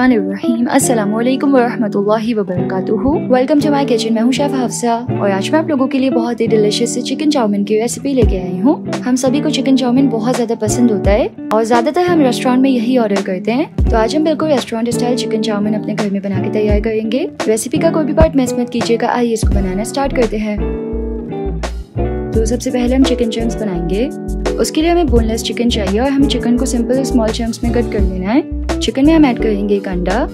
बिस्मिल्लाहिर्रहमानिर्रहीम अस्सलाम वालेकुम वरहमतुल्लाहि वबरकातुहू वेलकम टू माय किचन मैं हूँ शेफ हफ्सा और आज मैं आप लोगों के लिए बहुत ही डिलिशियस चिकन चाउमीन की रेसिपी लेके आई हूँ। हम सभी को चिकन चाउमीन बहुत ज़्यादा पसंद होता है और ज़्यादातर हम रेस्टोरेंट में यही ऑर्डर करते हैं। तो आज हम बिल्कुल रेस्टोरेंट स्टाइल चिकन चाउमीन अपने घर में बना के तैयार करेंगे। रेसिपी का कोई भी पार्ट मिस मत कीजिएगा। आइए इसको बनाना स्टार्ट करते हैं। तो सबसे पहले हम चिकन चंक्स बनाएँगे। उसके लिए हमें बोनलेस चिकन चाहिए और हमें चिकन को सिंपल स्मॉल चंक्स में कट कर लेना है। चिकन में हम ऐड करेंगे एक अंडा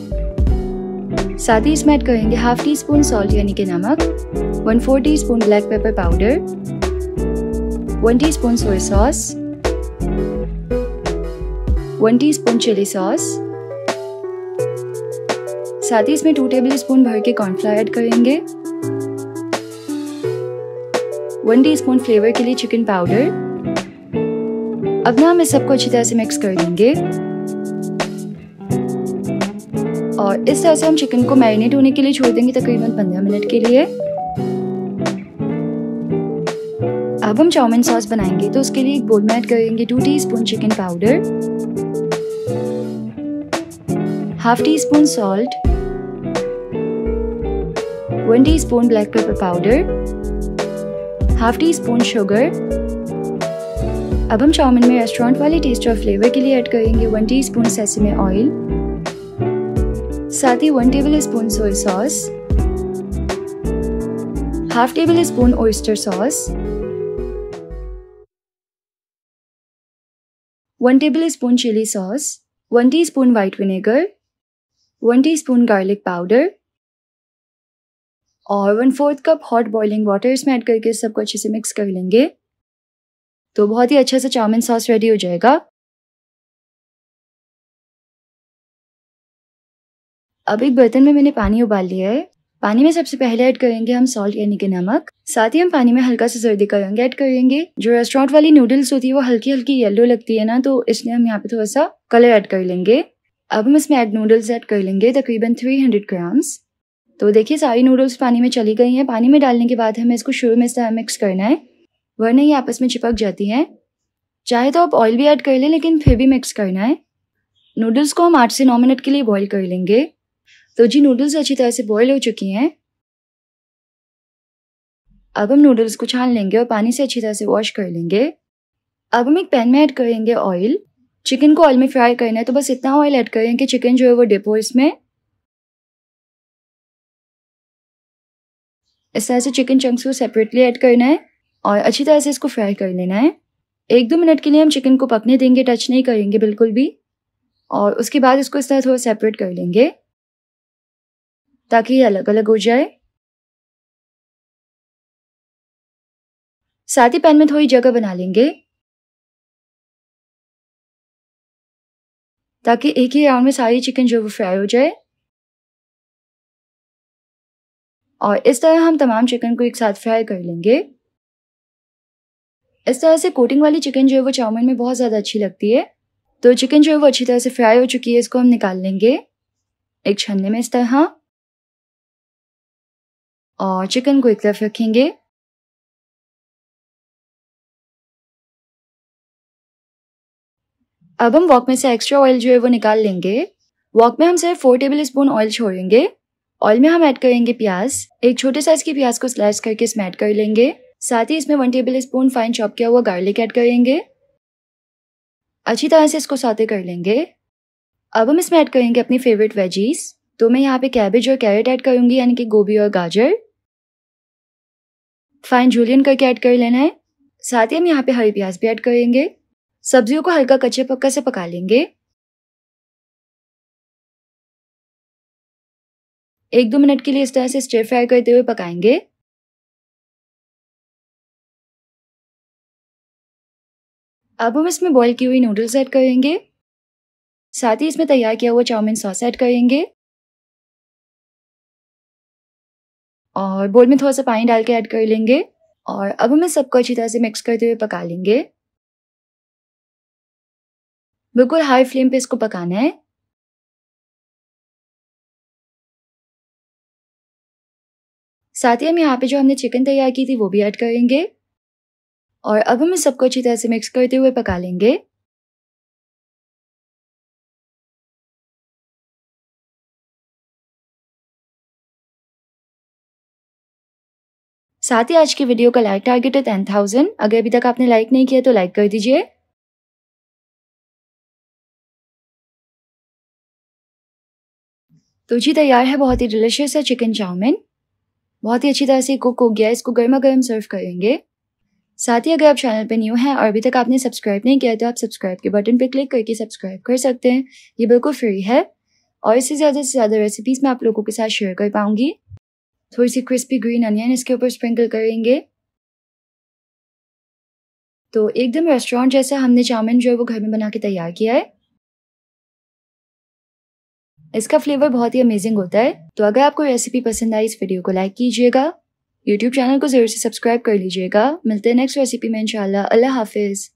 साथ ही इसमें ऐड करेंगे हाफ़ टी स्पून सॉल्ट यानी कि नमक। One four teaspoon black pepper powder one teaspoon soya sauce one teaspoon chilli sauce साथ ही इसमें टू टेबल स्पून भर के कॉर्नफ्लावर ऐड करेंगे। वन टी स्पून फ्लेवर के लिए चिकन पाउडर अब ना हम इस सबको अच्छी तरह से मिक्स कर देंगे। और इस तरह से हम चिकन को मैरिनेट होने के लिए छोड़ देंगे तकरीबन पंद्रह मिनट के लिए। अब हम चाउमिन सॉस बनाएँगे तो उसके लिए एक बोल में ऐड करेंगे two teaspoon chicken powder half teaspoon salt one teaspoon black pepper powder half teaspoon sugar अब हम चाउमिन में रेस्टोरेंट वाले टेस्ट और फ्लेवर के लिए ऐड करेंगे one teaspoon sesame oil साथ ही one tablespoon soya sauce half tablespoon oyster sauce one tablespoon chilli sauce one teaspoon white vinegar one teaspoon garlic powder और one fourth cup hot boiling water इसमें add करके सबको अच्छे से mix कर लेंगे। तो बहुत ही अच्छा सा चाउमिन सॉस रेडी हो जाएगा। अब एक बर्तन में मैंने पानी उबाल लिया है। पानी में सबसे पहले ऐड करेंगे हम सॉल्ट यानी कि नमक। साथ ही हम पानी में हल्का सा सर्दी का रंग ऐड करेंगे। जो रेस्टोरेंट वाली नूडल्स होती है, वो हल्की हल्की येलो लगती है ना तो इसलिए हम यहाँ पे थोड़ा सा कलर ऐड कर लेंगे। अब हम इसमें ऐड नूडल्स ऐड कर लेंगे, तकरीबन 300 ग्राम्स तो देखिए, सारी नूडल्स पानी में चली गई हैं। पानी में डालने के बाद हमें इसको शुरू में इस तरह मिक्स करना है, वरना ये आपस में चिपक जाती हैं। चाहे तो आप ऑयल भी ऐड कर लें, लेकिन फिर भी मिक्स करना है। नूडल्स को हम आठ से नौ मिनट के लिए बॉईल कर लेंगे। तो जी नूडल्स अच्छी तरह से बॉईल हो चुकी हैं। अब हम नूडल्स को छान लेंगे और पानी से अच्छी तरह से वॉश कर लेंगे। अब हम एक पैन में ऐड करेंगे ऑयल चिकन को ऑयल में फ्राई करना है तो बस इतना ऑयल ऐड करें कि चिकन जो है वो डिप इसमें। इस तरह से चिकन चंक्स को सेपरेटली ऐड करना है और अच्छी तरह से इसको फ्राई कर लेना है। एक दो मिनट के लिए हम चिकन को पकने देंगे टच नहीं करेंगे बिल्कुल भी। और उसके बाद इसको इस तरह थोड़ा सेपरेट कर लेंगे। ताकि ये अलग अलग हो जाए। साथ ही पैन में थोड़ी जगह बना लेंगे। ताकि एक ही राउंड में सारी चिकन जो वो फ्राई हो जाए। और इस तरह हम तमाम चिकन को एक साथ फ्राई कर लेंगे। इस तरह से कोटिंग वाली चिकन जो है वो चाउमीन में बहुत ज़्यादा अच्छी लगती है। तो चिकन जो है वो अच्छी तरह से फ्राई हो चुकी है, इसको हम निकाल लेंगे। एक छन्ने में इस तरह। और चिकन को एक तरफ़ रखेंगे अब हम वॉक में से एक्स्ट्रा ऑयल जो है वो निकाल लेंगे। वॉक में हम सिर्फ़ फोर टेबल स्पून ऑयल छोड़ेंगे। ऑयल में हम ऐड करेंगे प्याज। एक छोटे साइज़ की प्याज को स्लाइस करके इसमें ऐड कर लेंगे। साथ ही इसमें one tablespoon fine chop किया हुआ गार्लिक ऐड करेंगे। अच्छी तरह से इसको साथे कर लेंगे। अब हम इसमें ऐड करेंगे अपनी फेवरेट वेजीज तो मैं यहाँ पे कैबेज और कैरेट ऐड करूँगी, यानी कि गोभी और गाजर। फाइन जूलियन करके ऐड कर लेना है? साथ ही हम यहाँ पे हरी प्याज भी ऐड करेंगे। सब्जियों को हल्का कच्चे पक्का से पका लेंगे। एक दो मिनट के लिए इस तरह से स्टर फ्राई करते हुए पकाएँगे। अब हम इसमें बॉईल की हुई नूडल्स ऐड करेंगे। साथ ही इसमें तैयार किया हुआ चाउमीन सॉस ऐड करेंगे। और बोल में थोड़ा सा पानी डाल के ऐड कर लेंगे और अब हम सबको अच्छी तरह से मिक्स करते हुए पका लेंगे। बिल्कुल हाई फ्लेम पे इसको पकाना है। साथ ही हम यहाँ पे जो हमने चिकन तैयार की थी वो भी ऐड करेंगे और अब हम इस सबको अच्छी तरह से मिक्स करते हुए पका लेंगे। साथ ही आज की वीडियो का लाइक टारगेट है टेन थाउज़ेंड अगर अभी तक आपने लाइक नहीं किया तो लाइक कर दीजिए। तो जी, तैयार है बहुत ही डिलिशियस है चिकन चाउमिन बहुत ही अच्छी तरह से कुक हो गया इसको गर्मा गर्म सर्व करेंगे। साथ ही अगर आप चैनल पे न्यू हैं और अभी तक आपने सब्सक्राइब नहीं किया तो आप सब्सक्राइब के बटन पे क्लिक करके सब्सक्राइब कर सकते हैं। ये बिल्कुल फ्री है। और इससे ज़्यादा से ज़्यादा रेसिपीज़ मैं आप लोगों के साथ शेयर कर पाऊँगी। थोड़ी सी क्रिस्पी ग्रीन अनियन इसके ऊपर स्प्रिंकल करेंगे। तो एकदम रेस्टोरेंट जैसा हमने चाउमिन जो है वो घर में बना के तैयार किया है। इसका फ्लेवर बहुत ही अमेजिंग होता है। तो अगर आपको रेसिपी पसंद आई, इस वीडियो को लाइक कीजिएगा। यूट्यूब चैनल को ज़रूर से सब्सक्राइब कर लीजिएगा। मिलते हैं नेक्स्ट रेसिपी में, इंशाल्लाह। अल्लाह हाफिज़।